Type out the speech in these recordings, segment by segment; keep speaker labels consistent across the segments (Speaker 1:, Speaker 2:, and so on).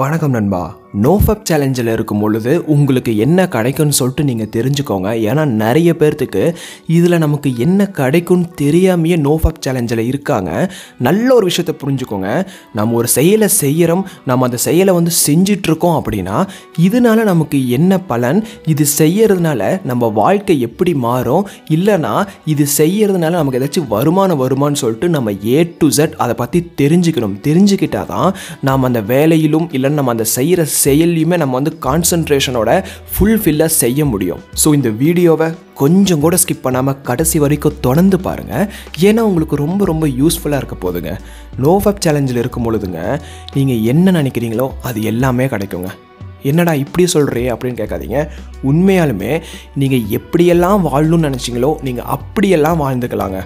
Speaker 1: வணக்கம் நண்பா. நோஃபப் சேலஞ்சில் இருக்கும் பொழுது உங்களுக்கு என்ன கிடைக்கும்னு சொல்லிட்டு நீங்கள் தெரிஞ்சுக்கோங்க. ஏன்னா நிறைய பேர்த்துக்கு இதில் நமக்கு என்ன கிடைக்கும்னு தெரியாமையே நோஃபப் சேலஞ்சில் இருக்காங்க. நல்ல ஒரு விஷயத்தை புரிஞ்சுக்கோங்க. நம்ம ஒரு செயலை செய்கிறோம் நம்ம அந்த செயலை வந்து செஞ்சிட்ருக்கோம் அப்படின்னா இதனால நமக்கு என்ன பலன்? இது செய்யறதுனால நம்ம வாழ்க்கை எப்படி மாறும்? இல்லைனா இது செய்யறதுனால நமக்கு ஏதாச்சும் வருமானம் வருமானு சொல்லிட்டு நம்ம ஏ டு ஜெட் அதை பற்றி தெரிஞ்சுக்கணும். தெரிஞ்சுக்கிட்டா தான் நாம் அந்த வேலையிலும் இல்லை நம்ம அந்த செய்கிற செயல்லையுமே நம்ம வந்து கான்சன்ட்ரேஷனோட ஃபுல்ஃபில்லாக செய்ய முடியும். ஸோ இந்த வீடியோவை கொஞ்சம் கூட ஸ்கிப் பண்ணாமல் கடைசி வரைக்கும் தொடர்ந்து பாருங்கள் ஏன்னா உங்களுக்கு ரொம்ப ரொம்ப யூஸ்ஃபுல்லாக இருக்க போதுங்க நோஃபப் சேலஞ்சில் இருக்கும் பொழுதுங்க நீங்கள் என்ன நினைக்கிறீங்களோ அது எல்லாமே கிடைக்குங்க. என்னடா இப்படி சொல்கிறே அப்படின்னு கேட்காதீங்க. உண்மையாலுமே நீங்கள் எப்படியெல்லாம் வாழணும்னு நினச்சிங்களோ நீங்கள் அப்படியெல்லாம் வாழ்ந்துக்கலாங்க.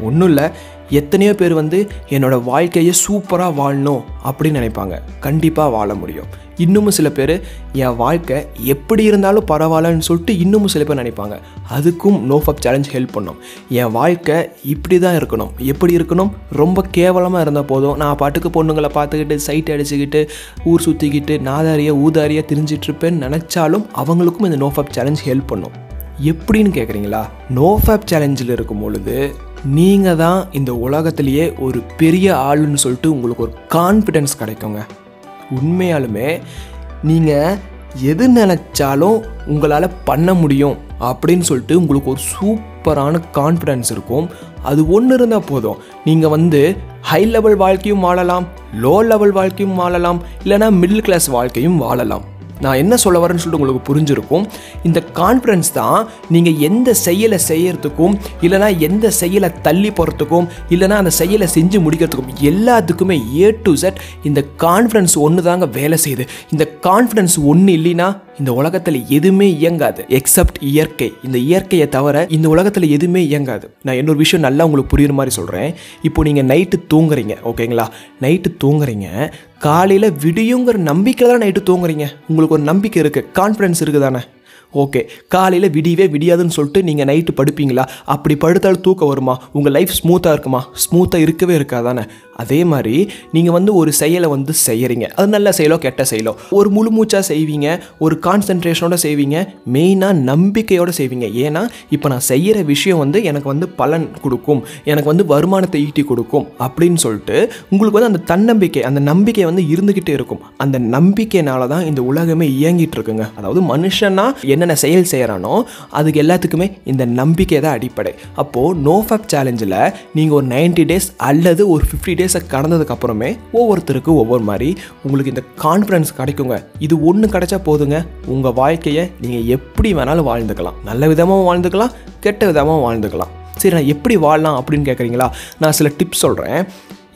Speaker 1: ஒன்றும் இல்லை எத்தனையோ பேர் வந்து என்னோட வாழ்க்கையை சூப்பராக வாழணும் அப்படின்னு நினைப்பாங்க. கண்டிப்பாக வாழ முடியும். இன்னமும் சில பேர் என் வாழ்க்கை எப்படி இருந்தாலும் பரவாயில்லன்னு சொல்லிட்டு இன்னமும் சில பேர் நினைப்பாங்க. அதுக்கும் நோ ஃபப் சேலஞ்ச் ஹெல்ப் பண்ணும். என் வாழ்க்கை இப்படி தான் இருக்கணும். எப்படி இருக்கணும்? ரொம்ப கேவலமாக இருந்தால் போதும். நான் பாட்டுக்கு பொண்ணுங்களை பார்த்துக்கிட்டு சைட் அடிச்சுக்கிட்டு ஊர் சுற்றிக்கிட்டு நாதாரியாக ஊதாரியாக தெரிஞ்சிட்ருப்பேன்னு நினச்சாலும் அவங்களுக்கும் இந்த நோ ஃபப் சேலஞ்ச் ஹெல்ப் பண்ணும். எப்படின்னு கேட்குறீங்களா நோ ஃபேப் சேலஞ்சில் இருக்கும் பொழுது நீங்கள் தான் இந்த உலகத்திலேயே ஒரு பெரிய ஆளுன்னு சொல்லிட்டு உங்களுக்கு ஒரு கான்ஃபிடென்ஸ் கிடைக்குங்க. உண்மையாலுமே நீங்கள் எது நினச்சாலும் உங்களால் பண்ண முடியும் அப்படின்னு சொல்லிட்டு உங்களுக்கு ஒரு சூப்பரான கான்ஃபிடென்ஸ் இருக்கும். அது ஒன்று இருந்தால் போதும். நீங்கள் வந்து ஹை லெவல் வாழ்க்கையும் வாழலாம் லோ லெவல் வாழ்க்கையும் வாழலாம் இல்லைனா மிடில் கிளாஸ் வாழ்க்கையும் வாழலாம். நான் என்ன சொல்ல வரேன்னு சொல்லிட்டு உங்களுக்கு புரிஞ்சிருக்கும். இந்த கான்ஃபிடன்ஸ் தான் நீங்கள் எந்த செயலை செய்யறதுக்கும் இல்லைனா எந்த செயலை தள்ளி போகிறதுக்கும் இல்லைனா அந்த செயலை செஞ்சு முடிக்கிறதுக்கும் எல்லாத்துக்குமே ஏ டு செட் இந்த கான்ஃபிடன்ஸ் ஒன்று தாங்க வேலை செய்யுது. இந்த கான்ஃபிடன்ஸ் ஒன்று இல்லைன்னா இந்த உலகத்தில் எதுவுமே இயங்காது எக்ஸப்ட் இயற்கை. இந்த இயற்கையை தவிர இந்த உலகத்தில் எதுவுமே இயங்காது. நான் இன்னொரு விஷயம் நல்லா உங்களுக்கு புரியுற மாதிரி சொல்கிறேன் இப்போ நீங்கள் நைட்டு தூங்குறீங்க ஓகேங்களா நைட்டு தூங்குறீங்க காலையில் விடியுங்கிற நம்பிக்கை தான் நைட்டு தூங்குறீங்க? உங்களுக்கு ஒரு நம்பிக்கை இருக்குது கான்ஃபிடன்ஸ் இருக்குது தானே ஓகே காலையில் விடியவே விடியாதுன்னு சொல்லிட்டு நீங்கள் நைட்டு படுப்பீங்களா? அப்படி படுத்தாலும் தூக்கம் வருமா? உங்கள் லைஃப் ஸ்மூத்தாக இருக்குமா? ஸ்மூத்தாக இருக்கவே இருக்காதானே? அதே மாதிரி நீங்கள் வந்து ஒரு செயலை வந்து செய்கிறீங்க அது நல்ல செயலோ கெட்ட செயலோ. ஒரு முழு மூச்சாக செய்வீங்க ஒரு கான்சன்ட்ரேஷனோட செய்வீங்க மெயினாக நம்பிக்கையோடு செய்வீங்க. ஏன்னா இப்போ நான் செய்கிற விஷயம் வந்து எனக்கு வந்து பலன் கொடுக்கும். எனக்கு வந்து வருமானத்தை ஈட்டி கொடுக்கும். அப்படின்னு சொல்லிட்டு உங்களுக்கு வந்து அந்த தன்னம்பிக்கை அந்த நம்பிக்கை வந்து இருந்துக்கிட்டே இருக்கும். அந்த நம்பிக்கையினால தான் இந்த உலகமே இயங்கிட்டு இருக்குங்க. அதாவது மனுஷனா என்னென்ன செயல் செய்கிறானோ அதுக்கு எல்லாத்துக்குமே இந்த நம்பிக்கை தான் அடிப்படை. அப்போது நோ ஃபேப் சேலஞ்சில் நீங்கள் ஒரு நைன்டி டேஸ் அல்லது ஒரு ஃபிஃப்டி டேஸை கடந்ததுக்கப்புறமே ஒவ்வொருத்தருக்கும் ஒவ்வொரு மாதிரி உங்களுக்கு இந்த கான்ஃபிடன்ஸ் கிடைக்குங்க. இது ஒன்று கிடைச்சா போதுங்க. உங்கள் வாழ்க்கையை நீங்கள் எப்படி வேணாலும் வாழ்ந்துக்கலாம். நல்ல விதமாகவும் வாழ்ந்துக்கலாம் கெட்ட விதமாகவும் வாழ்ந்துக்கலாம். சரி நான் எப்படி வாழலாம் அப்படின்னு கேட்குறீங்களா நான் சில டிப்ஸ் சொல்கிறேன்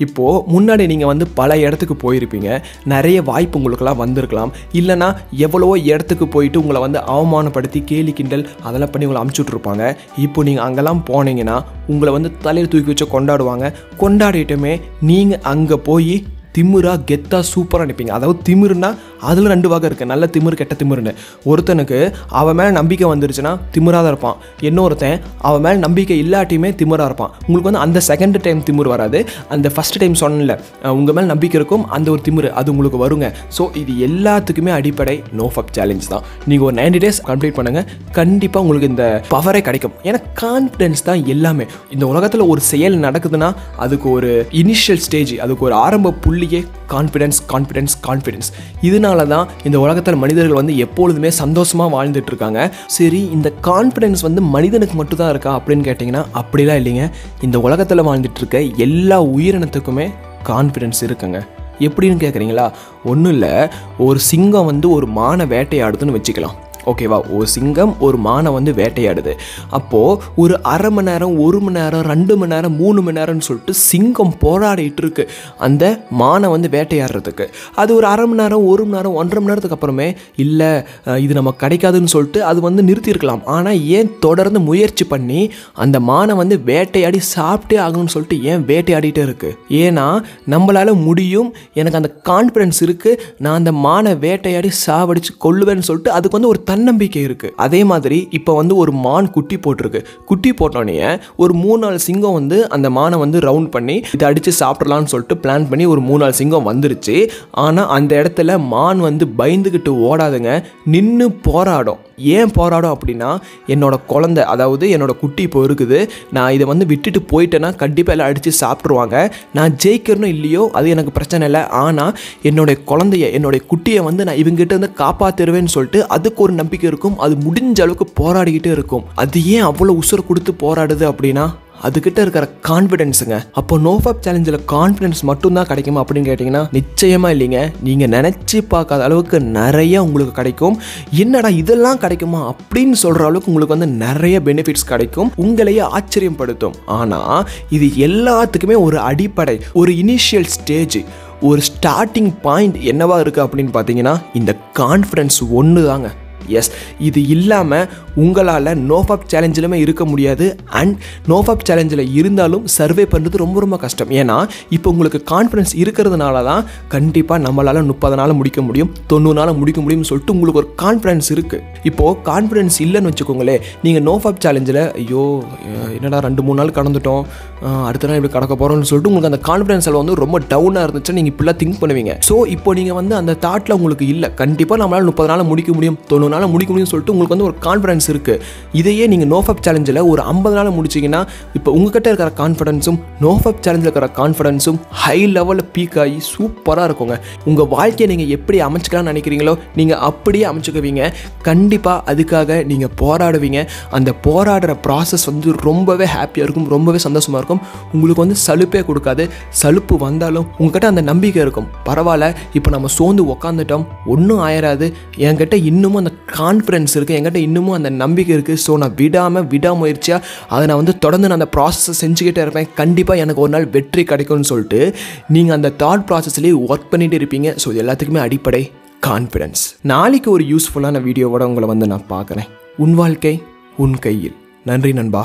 Speaker 1: இப்போது முன்னாடி நீங்கள் வந்து பல இடத்துக்கு போயிருப்பீங்க. நிறைய வாய்ப்பு உங்களுக்கெல்லாம் வந்திருக்கலாம். இல்லைனா எவ்வளவோ இடத்துக்கு போயிட்டு உங்களை வந்து அவமானப்படுத்தி கேலி கிண்டல் அதெல்லாம் பண்ணி உங்களை அமுச்சுட்ருப்பாங்க. இப்போ நீங்கள் அங்கெல்லாம் போனீங்கன்னா உங்களை வந்து தலையில் தூக்கி வச்சு கொண்டாடுவாங்க. கொண்டாடிட்டுமே நீங்கள் அங்கே போய் திமிரா கெத்தா சூப்பராக நிற்பீங்க அதாவது திமிருனா அதில் ரெண்டு வகை இருக்குது நல்ல திமிரு கெட்ட திமிருன்னு. ஒருத்தனுக்கு அவன் மேலே நம்பிக்கை வந்துருச்சுன்னா திமிராக தான் இருப்பான். இன்னொருத்தன் அவன் மேலே நம்பிக்கை இல்லாட்டியுமே திமிராக இருப்பான். உங்களுக்கு வந்து அந்த செகண்ட் டைம் திமிரு வராது. அந்த ஃபஸ்ட் டைம் சொன்னல உங்கள் மேலே நம்பிக்கை இருக்கும் அந்த ஒரு திமிரு அது உங்களுக்கு வருங்க. ஸோ இது எல்லாத்துக்குமே அடிப்படை நோ ஃபப் சேலஞ்ச் தான். நீங்கள் ஒரு நைன்டி டேஸ் கம்ப்ளீட் பண்ணுங்கள் கண்டிப்பாக உங்களுக்கு இந்த பவரே கிடைக்கும். ஏன்னா கான்ஃபிடென்ஸ் தான் எல்லாமே. இந்த உலகத்தில் ஒரு செயல் நடக்குதுன்னா அதுக்கு ஒரு இனிஷியல் ஸ்டேஜ் அதுக்கு ஒரு ஆரம்ப புள்ளி அப்படியே கான்ஃபிடென்ஸ் கான்ஃபிடென்ஸ் கான்ஃபிடென்ஸ் இதனால தான் இந்த உலகத்தில் மனிதர்கள் வந்து எப்பொழுதுமே சந்தோஷமாக வாழ்ந்துட்டு இருக்காங்க சரி இந்த கான்ஃபிடென்ஸ் வந்து மனிதனுக்கு மட்டும் தான் இருக்கா அப்படின்னு கேட்டிங்கன்னா அப்படிலாம் இல்லைங்க. இந்த உலகத்தில் வாழ்ந்துட்டு இருக்க எல்லா உயிரினத்துக்குமே கான்ஃபிடென்ஸ் இருக்குங்க. எப்படின்னு கேட்குறீங்களா ஒன்றும் இல்லை ஒரு சிங்கம் வந்து ஒரு மானை வேட்டையாடுதுன்னு வச்சுக்கலாம். ஓகேவா ஒரு சிங்கம் ஒரு மானை வந்து வேட்டையாடுது. அப்போது ஒரு அரை மணி நேரம் ஒரு மணி நேரம் ரெண்டு மணி நேரம் மூணு மணி நேரம்னு சொல்லிட்டு சிங்கம் போராடிட்டு இருக்கு. அந்த மானை வந்து வேட்டையாடுறதுக்கு. அது ஒரு அரை மணி நேரம் ஒரு மணி நேரம் ஒன்றரை மணி நேரத்துக்கு அப்புறமே இல்லை இது நமக்கு கிடைக்காதுன்னு சொல்லிட்டு அது வந்து நிறுத்தியிருக்கலாம். ஆனால் ஏன் தொடர்ந்து முயற்சி பண்ணி அந்த மானை வந்து வேட்டையாடி சாப்பிட்டே ஆகணும்னு சொல்லிட்டு ஏன் வேட்டையாடிட்டே இருக்கு? ஏன்னா நம்மளால் முடியும். எனக்கு அந்த கான்ஃபிடன்ஸ் இருக்குது நான் அந்த மானை வேட்டையாடி சாவடிச்சு கொள்ளுவேன்னு சொல்லிட்டு அதுக்கு வந்து ஒரு தன்னம்பிக்கை இருக்குது அதே மாதிரி இப்போ வந்து ஒரு மான் குட்டி போட்டிருக்கு. குட்டி போட்டோடனே ஒரு மூணு நாலு சிங்கம் வந்து அந்த மானை வந்து ரவுண்ட் பண்ணி இதை அடித்து சாப்பிட்றலான்னு சொல்லிட்டு பிளான் பண்ணி ஒரு மூணு நாலு சிங்கம் வந்துருச்சு. ஆனால் அந்த இடத்துல மான் வந்து பயந்துக்கிட்டு ஓடாதுங்க. நின்று போராடும். ஏன் போராடும் அப்படின்னா என்னோட குழந்தை அதாவது என்னோட குட்டி இப்போ இருக்குது. நான் இதை வந்து விட்டுட்டு போயிட்டேன்னா கண்டிப்பாக எல்லாம் அடித்து சாப்பிட்ருவாங்க நான் ஜெயிக்கிறனும் இல்லையோ அது எனக்கு பிரச்சனை இல்லை. ஆனால் என்னுடைய குழந்தைய என்னுடைய குட்டியை வந்து நான் இவங்ககிட்ட இருந்து காப்பாற்றுருவேன்னு சொல்லிட்டு அதுக்கு ஒரு நம்பிக்கை நம்பிக்கை இருக்கும் அது முடிஞ்ச அளவுக்கு போராடிக்கிட்டே இருக்கும். அது ஏன் அவ்வளோ உசுரை கொடுத்து போராடுது அப்படின்னா அதுக்கிட்ட இருக்கிற கான்ஃபிடென்ஸுங்க அப்போ நோஃபப் சேலஞ்சில் கான்ஃபிடென்ஸ் மட்டும்தான் கிடைக்குமா அப்படின்னு கேட்டிங்கன்னா நிச்சயமாக இல்லைங்க. நீங்கள் நினச்சி பார்க்காத அளவுக்கு நிறைய உங்களுக்கு கிடைக்கும். என்னடா இதெல்லாம் கிடைக்குமா அப்படின்னு சொல்கிற அளவுக்கு உங்களுக்கு வந்து நிறைய பெனிஃபிட்ஸ் கிடைக்கும். உங்களையே ஆச்சரியப்படுத்தும். ஆனால் இது எல்லாத்துக்குமே ஒரு அடிப்படை ஒரு இனிஷியல் ஸ்டேஜ் ஒரு ஸ்டார்டிங் பாயிண்ட் என்னவா இருக்குது அப்படின்னு பார்த்தீங்கன்னா இந்த கான்ஃபிடென்ஸ் ஒன்று தாங்க எஸ் இது இல்லாமல் உங்களால் நோஃபாப் சேலஞ்சிலுமே இருக்க முடியாது. அண்ட் நோஃபாப் சேலஞ்சில் இருந்தாலும் சர்வே பண்ணுறது ரொம்ப ரொம்ப கஷ்டம். ஏன்னா இப்போ உங்களுக்கு கான்ஃபிடன்ஸ் இருக்கிறதுனால தான் கண்டிப்பாக நம்மளால் முப்பது நாள் முடிக்க முடியும் தொண்ணூறு நாள் முடிக்க முடியும்னு சொல்லிட்டு உங்களுக்கு ஒரு கான்ஃபிடன்ஸ் இருக்குது இப்போது கான்ஃபிடன்ஸ் இல்லைன்னு வச்சுக்கோங்களேன். நீங்கள் நோஃபாப் சேலஞ்சில் ஐயோ என்னடா ரெண்டு மூணு நாள் கடந்துட்டோம். அடுத்த நாள் இப்படி கடக்க போகிறோம்னு சொல்லிட்டு உங்களுக்கு அந்த கான்ஃபிடன்ஸ் வந்து ரொம்ப டவுனாக இருந்துச்சுன்னா நீங்கள் இப்படிலாம் திங்க் பண்ணுவீங்க. ஸோ இப்போ நீங்கள் வந்து அந்த தாட்டில் உங்களுக்கு இல்லை. கண்டிப்பாக நம்மளால் முப்பது நாள் முடிக்க முடியும் தொண்ணூறு நாளில் முடிக்க முடியும்னு சொல்லிட்டு உங்களுக்கு வந்து ஒரு கான்ஃபிடன்ஸ் இருக்குது இதையே நீங்கள் நோஃபப் சேலஞ்சில் ஒரு ஐம்பது நாள் முடிச்சிங்கன்னா இப்போ உங்ககிட்ட இருக்கிற கான்ஃபிடன்ஸும் நோஃபப் சேலஞ்சில் இருக்கிற கான்ஃபிடன்ஸும் ஹை லெவலில் பீக் ஆகி சூப்பராக இருக்குங்க. உங்கள் வாழ்க்கையை நீங்கள் எப்படி அமைச்சிக்கலாம்னு நினைக்கிறீங்களோ நீங்கள் அப்படியே அமைச்சுக்குவீங்க. கண்டிப்பாக அதுக்காக நீங்கள் போராடுவீங்க. அந்த போராடுற ப்ராசஸ் வந்து ரொம்பவே ஹாப்பியாக இருக்கும் ரொம்பவே சந்தோஷமாக இருக்கும். உங்களுக்கு வந்து சலுப்பே கொடுக்காது. சலுப்பு வந்தாலும் உங்ககிட்ட அந்த நம்பிக்கை இருக்கும். பரவாயில்ல இப்போ நம்ம சோர்ந்து உக்காந்துட்டோம் ஒன்றும் ஆயிராது. என்கிட்ட இன்னமும் அந்த கான்ஃபிடன்ஸ் இருக்குது என்கிட்ட இன்னமும் அந்த நம்பிக்கை இருக்குது ஸோ நான் விடாமல் விடாமுயற்சியாக அதை நான் வந்து தொடர்ந்து நான் அந்த ப்ராசஸை செஞ்சுக்கிட்டே இருப்பேன். கண்டிப்பாக எனக்கு ஒரு நாள் வெற்றி கிடைக்கும்னு சொல்லிட்டு நீங்கள் அந்த தாட் ப்ராசஸ்லேயே ஒர்க் பண்ணிகிட்டு இருப்பீங்க. ஸோ இது எல்லாத்துக்குமே அடிப்படை கான்ஃபிடன்ஸ் நாளைக்கு ஒரு யூஸ்ஃபுல்லான வீடியோவோட உங்களை வந்து நான் பார்க்குறேன். உன் வாழ்க்கை உன் கையில். நன்றி நண்பா.